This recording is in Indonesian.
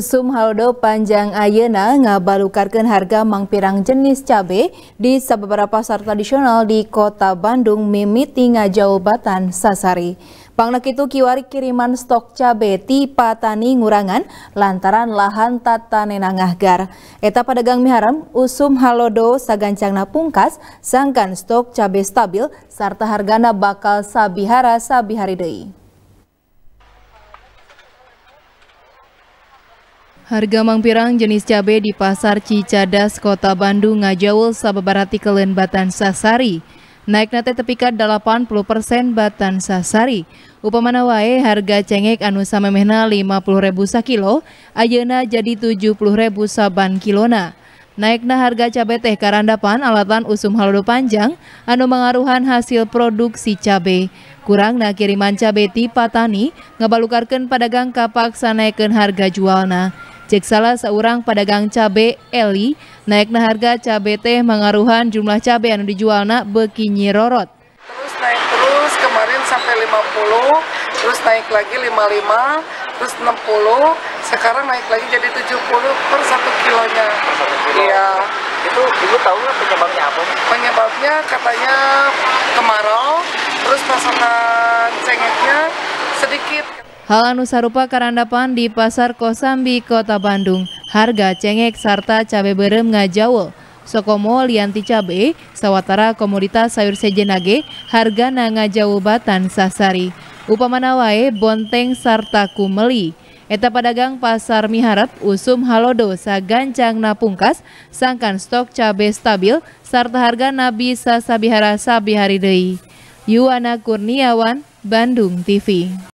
Sum haldo panjang ayena ngabalukarkan harga mangpirang jenis cabe di beberapa pasar tradisional di kota Bandung mimiti ngajau batan sasari. Pangnak itu kiwari kiriman stok cabe ti patani ngurangan lantaran lahan tata nenangahgar. Eta pedagang miharam usum halodo sagancang pungkas sangkan stok cabe stabil serta hargana bakal sabihara sabihari deui. Harga mangpirang jenis cabai di Pasar Cicadas, Kota Bandung ngajaul sababarati kelen Batan Sasari. Naik nate tepikat 80 persen Batan Sasari. Upamana wae harga cengek anu samemehna 50 ribu sakilo, ayeuna jadi 70 ribu saban kilona. Naikna harga cabai teh karandapan alatan usum halodo panjang anu mengaruhan hasil produksi cabai. Kurang na kiriman cabai ti patani ngabalukarkan pedagang kapak sanaikeun harga jualna. Cek salah seorang pedagang cabe Eli, naiknya harga cabe teh mengaruhan jumlah cabe yang dijualna beki nyirorot. Terus naik terus kemarin sampai 50, terus naik lagi 55, terus 60, sekarang naik lagi jadi 70 per satu kilonya. Iya. Itu ibu tahu nggak penyebabnya apa? Penyebabnya katanya kemarau, terus pasokan cengeknya sedikit. Hal anu sarupa karandapan di Pasar Kosambi, Kota Bandung. Harga cengek serta cabai berem ngajawel. Sokomo lianti cabe, sawatara komoditas sayur sejenage, harga na ngajawul batan sasari. Upamana wae bonteng sarta kumeli. Eta pedagang pasar miharap usum halodo sagancang napungkas sangkan stok cabe stabil serta harga nabi sasabihara sabihari deui. Yuwana Kurniawan, Bandung TV.